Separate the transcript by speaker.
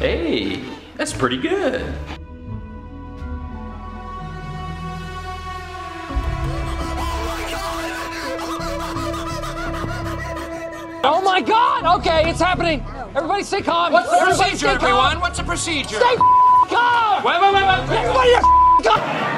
Speaker 1: Hey, that's pretty good.
Speaker 2: Oh my God! Okay, it's happening. Everybody stay calm.
Speaker 3: What's the procedure, everyone? What's the procedure?
Speaker 2: Stay calm.
Speaker 1: Wait, wait, wait, wait.
Speaker 2: Everybody calm.